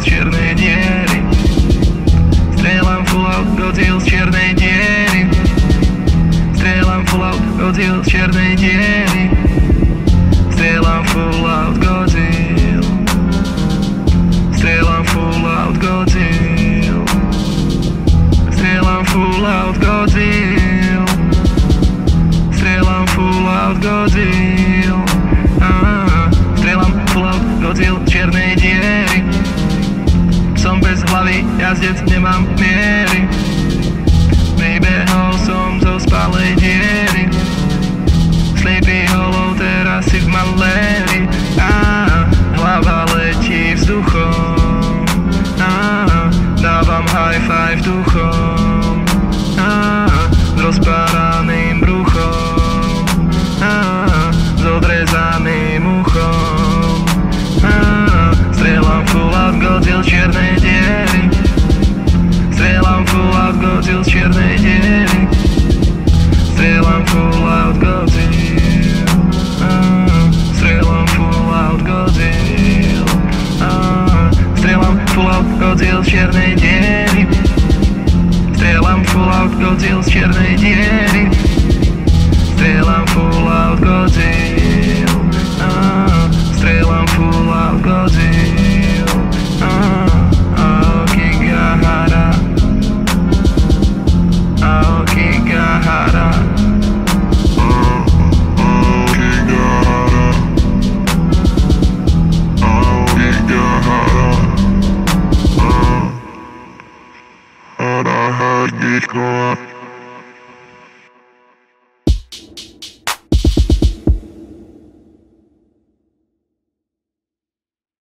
с черной дери Стрелам флот гудил с черной дери Стрелом флот гудил с черной дери Стрелам флот гудил Стрелам флот гудил Стрелом флот гудил Стрелам флот гудил Стрелам флот гудил hlavy, jazdec nemám miery. Vybehol som zo spalej diery. Sleepy hollow, teraz si v maléri z čiernej diery Strieľam full out Godzilla Ah, Strieľam full out Godzilla Ah, Strieľam full out Godzilla čiernej diery Strieľam full out Godzilla čiernej diery Strieľam full out Godzilla had this going